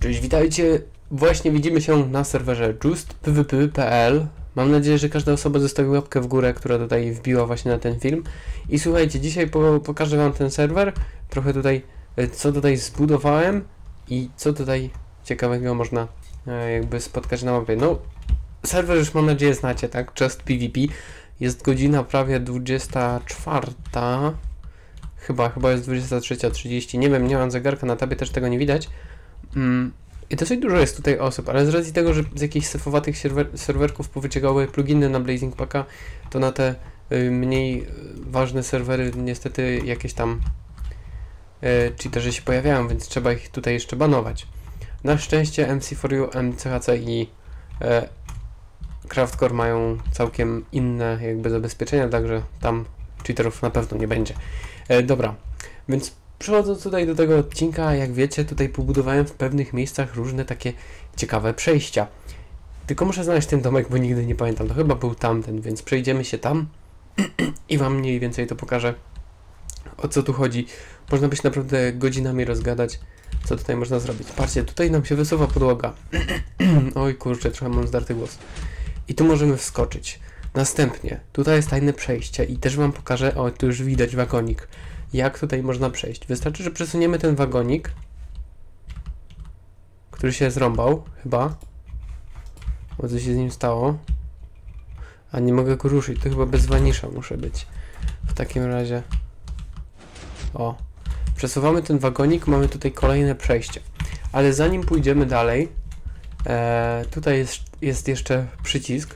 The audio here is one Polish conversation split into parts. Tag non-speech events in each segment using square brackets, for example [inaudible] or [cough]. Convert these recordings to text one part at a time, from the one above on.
Cześć, witajcie. Właśnie widzimy się na serwerze justpvp.pl. Mam nadzieję, że każda osoba zostawi łapkę w górę, która tutaj wbiła właśnie na ten film. I słuchajcie, dzisiaj po, pokażę wam ten serwer, trochę tutaj, e, co tutaj zbudowałem i co tutaj ciekawego można e, jakby spotkać na mapie. No, serwer już mam nadzieję znacie, tak? Just PvP. Jest godzina prawie 24. Chyba, chyba jest 23.30. Nie wiem, nie mam zegarka na tabie, też tego nie widać. Mm, I dosyć dużo jest tutaj osób, ale z racji tego, że z jakichś sefowatych serwer serwerków powyciekały pluginy na Blazing Packa, to na te y, mniej y, ważne serwery niestety jakieś tam y, cheaterzy się pojawiają, więc trzeba ich tutaj jeszcze banować. Na szczęście MC4U, MCHC i e, Craftcore mają całkiem inne jakby zabezpieczenia, także tam cheaterów na pewno nie będzie. E, dobra, więc Przechodząc tutaj do tego odcinka, jak wiecie, tutaj pobudowałem w pewnych miejscach różne takie ciekawe przejścia. Tylko muszę znaleźć ten domek, bo nigdy nie pamiętam. To chyba był tamten, więc przejdziemy się tam [clears throat] i Wam mniej więcej to pokażę, o co tu chodzi. Można być naprawdę godzinami rozgadać, co tutaj można zrobić. Patrzcie, tutaj nam się wysuwa podłoga. [clears throat] Oj kurczę, trochę mam zdarty głos. I tu możemy wskoczyć. Następnie, tutaj jest tajne przejście i też Wam pokażę, o tu już widać wagonik jak tutaj można przejść. Wystarczy, że przesuniemy ten wagonik, który się zrąbał, chyba. Bo co się z nim stało. A nie mogę go ruszyć, to chyba bez wanisza muszę być. W takim razie. O. Przesuwamy ten wagonik, mamy tutaj kolejne przejście. Ale zanim pójdziemy dalej, e, tutaj jest, jest jeszcze przycisk.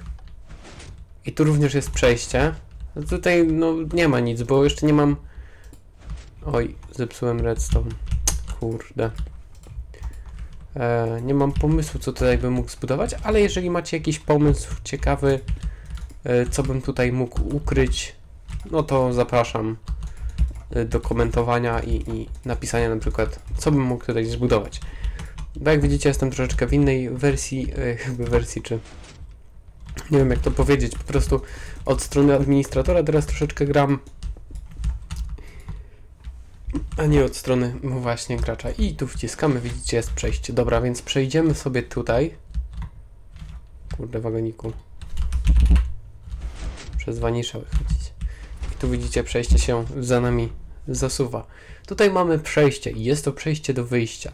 I tu również jest przejście. Tutaj no nie ma nic, bo jeszcze nie mam Oj, zepsułem redstone. Kurde. E, nie mam pomysłu, co tutaj bym mógł zbudować, ale jeżeli macie jakiś pomysł ciekawy, e, co bym tutaj mógł ukryć, no to zapraszam e, do komentowania i, i napisania na przykład, co bym mógł tutaj zbudować. Bo jak widzicie, jestem troszeczkę w innej wersji, e, [laughs] chyba wersji, czy nie wiem jak to powiedzieć, po prostu od strony administratora teraz troszeczkę gram a nie od strony właśnie gracza. I tu wciskamy, widzicie, jest przejście. Dobra, więc przejdziemy sobie tutaj. Kurde, wagoniku. Przez waniszę wychodzić. I tu widzicie, przejście się za nami zasuwa. Tutaj mamy przejście i jest to przejście do wyjścia.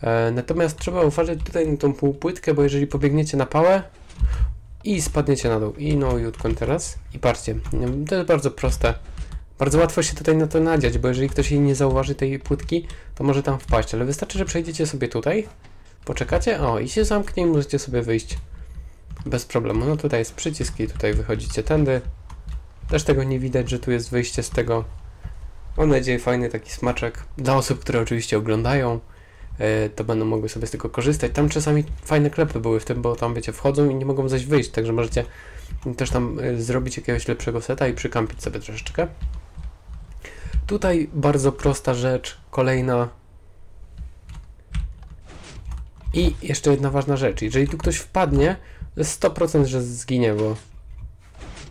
E, natomiast trzeba uważać tutaj na tą półpłytkę, bo jeżeli pobiegniecie na pałę i spadniecie na dół. I no jutko teraz. I patrzcie, to jest bardzo proste bardzo łatwo się tutaj na to nadziać, bo jeżeli ktoś jej nie zauważy tej płytki, to może tam wpaść, ale wystarczy, że przejdziecie sobie tutaj, poczekacie, o i się zamknie i możecie sobie wyjść bez problemu. No tutaj jest przycisk i tutaj wychodzicie tędy. Też tego nie widać, że tu jest wyjście z tego. Mam nadzieję fajny taki smaczek. Dla osób, które oczywiście oglądają, yy, to będą mogły sobie z tego korzystać. Tam czasami fajne klepy były w tym, bo tam wiecie, wchodzą i nie mogą zaś wyjść, także możecie też tam yy, zrobić jakiegoś lepszego seta i przykampić sobie troszeczkę. Tutaj bardzo prosta rzecz, kolejna. I jeszcze jedna ważna rzecz. Jeżeli tu ktoś wpadnie, to jest 100% że zginie, bo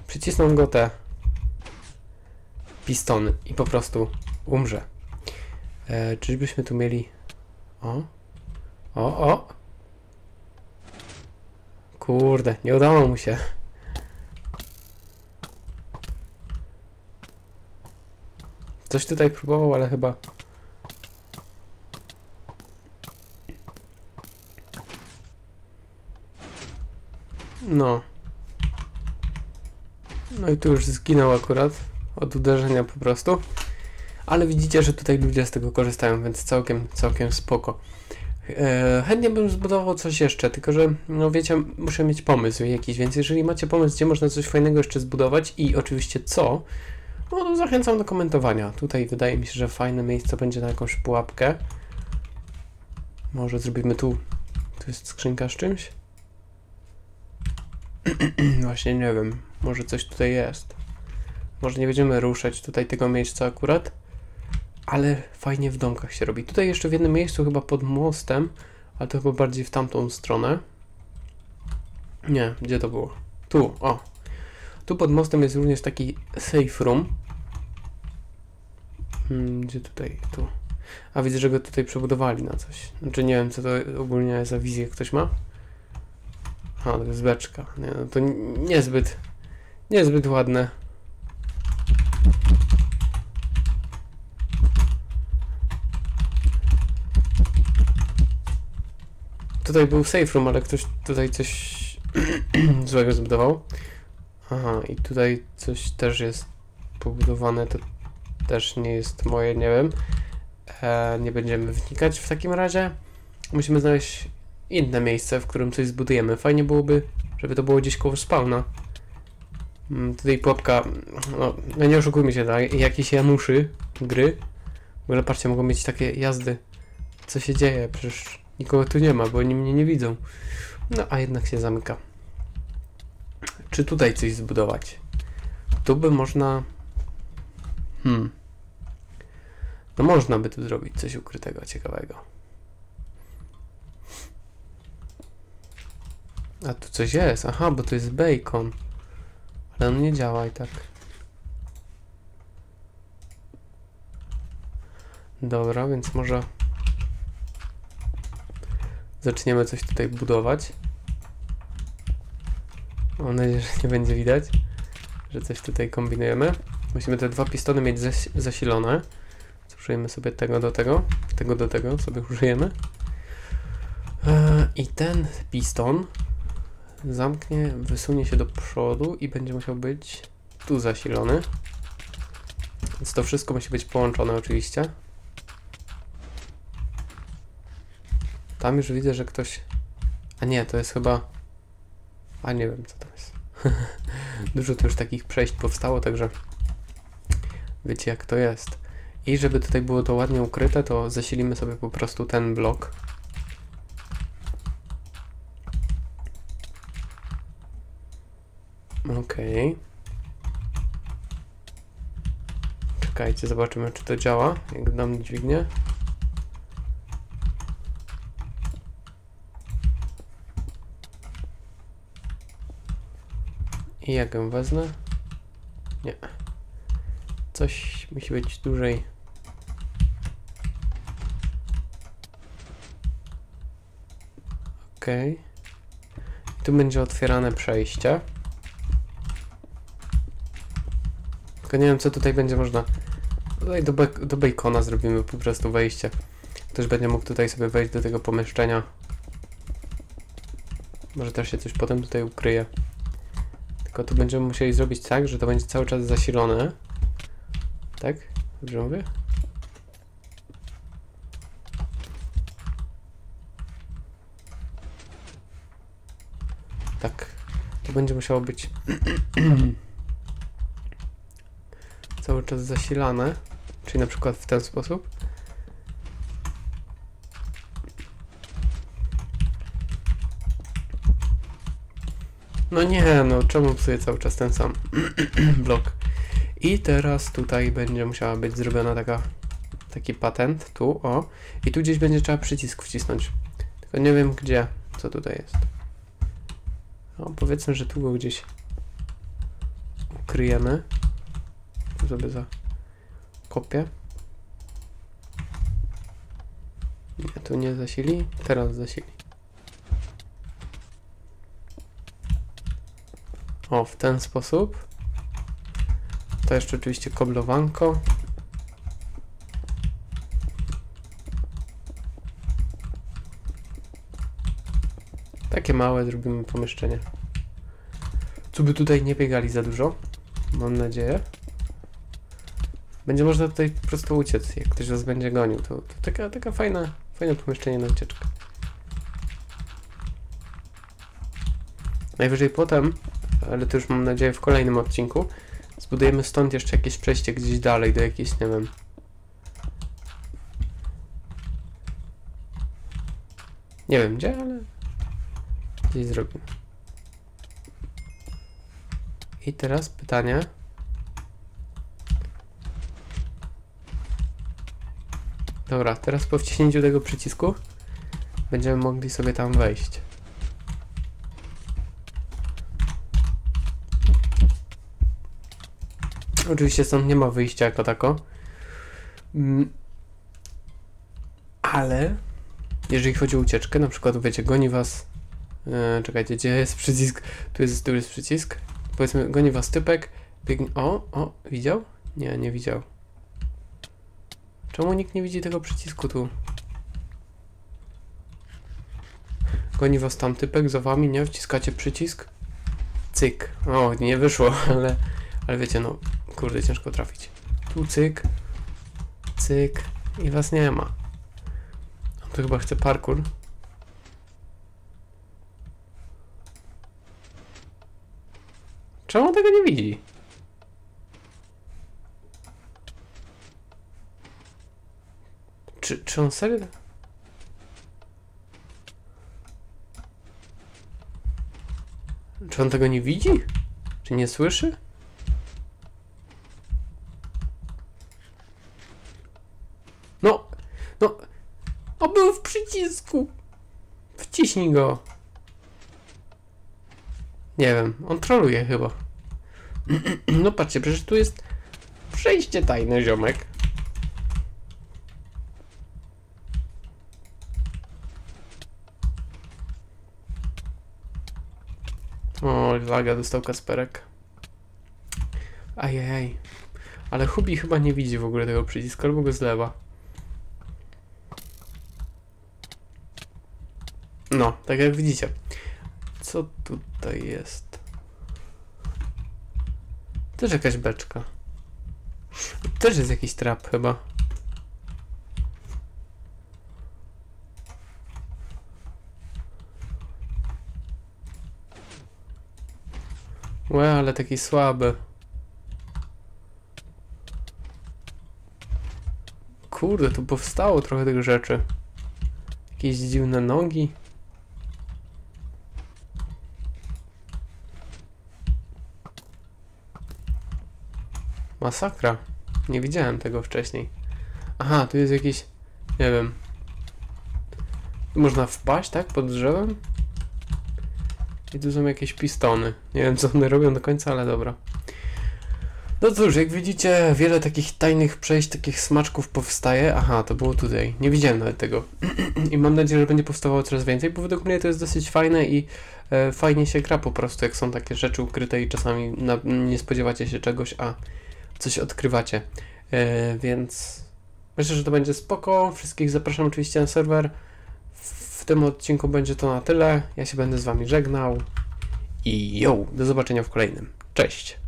przycisną go te pistony i po prostu umrze. E, czyżbyśmy tu mieli... O? O, o! Kurde, nie udało mu się. Coś tutaj próbował, ale chyba... No. No i tu już zginął akurat od uderzenia po prostu. Ale widzicie, że tutaj ludzie z tego korzystają, więc całkiem, całkiem spoko. E, chętnie bym zbudował coś jeszcze, tylko że, no wiecie, muszę mieć pomysł jakiś, więc jeżeli macie pomysł, gdzie można coś fajnego jeszcze zbudować i oczywiście co, no zachęcam do komentowania. Tutaj wydaje mi się, że fajne miejsce będzie na jakąś pułapkę. Może zrobimy tu... Tu jest skrzynka z czymś? [clears throat] Właśnie nie wiem. Może coś tutaj jest. Może nie będziemy ruszać tutaj tego miejsca akurat. Ale fajnie w domkach się robi. Tutaj jeszcze w jednym miejscu chyba pod mostem, ale to chyba bardziej w tamtą stronę. Nie, gdzie to było? Tu, o. Tu pod mostem jest również taki safe room. Hmm, gdzie tutaj? Tu. A widzę, że go tutaj przebudowali na coś. Znaczy nie wiem, co to ogólnie za wizję ktoś ma. A, to jest beczka. Nie, no to niezbyt, niezbyt ładne. Tutaj był safe room, ale ktoś tutaj coś [clears throat] złego zbudował. Aha, i tutaj coś też jest pobudowane, to też nie jest moje, nie wiem. E, nie będziemy wnikać w takim razie. Musimy znaleźć inne miejsce, w którym coś zbudujemy. Fajnie byłoby, żeby to było gdzieś koło spawna. Mm, Tutaj pułapka, no, no nie oszukujmy się, tak? jakieś Januszy gry. W ogóle patrzcie, mogą mieć takie jazdy. Co się dzieje? Przecież nikogo tu nie ma, bo oni mnie nie widzą. No, a jednak się zamyka. Czy tutaj coś zbudować? Tu by można... Hmm. No można by tu zrobić coś ukrytego, ciekawego. A tu coś jest. Aha, bo to jest bacon. Ale on nie działa i tak. Dobra, więc może zaczniemy coś tutaj budować. Mam nadzieję, że nie będzie widać, że coś tutaj kombinujemy. Musimy te dwa pistony mieć zas zasilone. Użyjemy sobie tego do tego, tego do tego sobie użyjemy. Eee, I ten piston zamknie, wysunie się do przodu i będzie musiał być tu zasilony. Więc to wszystko musi być połączone oczywiście. Tam już widzę, że ktoś... A nie, to jest chyba... A nie wiem, co to jest. [laughs] Dużo tu już takich przejść powstało, także wiecie jak to jest. I żeby tutaj było to ładnie ukryte, to zasilimy sobie po prostu ten blok. Okej. Czekajcie, zobaczymy czy to działa. Jak dam dźwignię. I jak ją wezmę? Nie. Coś musi być dłużej. Ok. Tu będzie otwierane przejście. Tylko nie wiem, co tutaj będzie można. Tutaj do, do bacona zrobimy po prostu wejście. Ktoś będzie mógł tutaj sobie wejść do tego pomieszczenia. Może też się coś potem tutaj ukryje. Tylko tu będziemy musieli zrobić tak, że to będzie cały czas zasilone. Tak? Dobrze mówię? Tak. To będzie musiało być [clears throat] cały czas zasilane. Czyli na przykład w ten sposób. No nie, no czemu psuję cały czas ten sam [clears throat] blok? I teraz tutaj będzie musiała być zrobiona taka, taki patent, tu, o. I tu gdzieś będzie trzeba przycisk wcisnąć. Tylko nie wiem gdzie, co tutaj jest. No, powiedzmy, że tu go gdzieś ukryjemy. Tu sobie za kopię. Nie, tu nie zasili, teraz zasili. O, w ten sposób. To jeszcze oczywiście koblowanko. Takie małe zrobimy pomieszczenie. Co by tutaj nie biegali za dużo. Mam nadzieję. Będzie można tutaj po prostu uciec, jak ktoś was będzie gonił. To, to taka, taka fajna, fajne pomieszczenie na ucieczkę. Najwyżej potem, ale to już mam nadzieję w kolejnym odcinku, zbudujemy stąd jeszcze jakieś przejście gdzieś dalej, do jakiejś, nie wiem... Nie wiem gdzie, ale gdzieś zrobimy. I teraz pytanie. Dobra, teraz po wciśnięciu tego przycisku będziemy mogli sobie tam wejść. Oczywiście stąd nie ma wyjścia jako tako. Mm. ale jeżeli chodzi o ucieczkę, na przykład wiecie, goni was. E, czekajcie, gdzie jest przycisk? Tu jest, tu jest przycisk. Powiedzmy, goni was typek. Biegnie. O, o, widział? Nie, nie widział. Czemu nikt nie widzi tego przycisku tu? Goni was tam typek za wami, nie? Wciskacie przycisk. Cyk. O, nie wyszło, [laughs] ale, ale wiecie, no, kurde, ciężko trafić. Tu cyk, cyk i was nie ma. On tu chyba chce parkour. Czemu on tego nie widzi? Czy, czy on serio? Czy on tego nie widzi? Czy nie słyszy? No, no, on był w przycisku. Wciśnij go. Nie wiem, on troluje chyba. [clears throat] No patrzcie, przecież tu jest przejście tajne, ziomek. O, laga dostał Kasperek. Ajajaj. Ale Hubi chyba nie widzi w ogóle tego przycisku, albo go zlewa. No, tak jak widzicie. Co tutaj jest? Też jakaś beczka. Też jest jakiś trap chyba. Łe, ale taki słaby. Kurde, tu powstało trochę tych rzeczy. Jakieś dziwne nogi. Masakra. Nie widziałem tego wcześniej. Aha, tu jest jakiś... Nie wiem. Można wpaść, tak? Pod drzewem? I tu są jakieś pistony. Nie wiem, co one robią do końca, ale dobra. No cóż, jak widzicie, wiele takich tajnych przejść, takich smaczków powstaje. Aha, to było tutaj. Nie widziałem nawet tego. [clears throat] I mam nadzieję, że będzie powstawało coraz więcej, bo według mnie to jest dosyć fajne i e, fajnie się gra po prostu, jak są takie rzeczy ukryte i czasami na, nie spodziewacie się czegoś, a coś odkrywacie. E, więc myślę, że to będzie spoko. Wszystkich zapraszam oczywiście na serwer. W tym odcinku będzie to na tyle. Ja się będę z Wami żegnał. I yo, do zobaczenia w kolejnym. Cześć!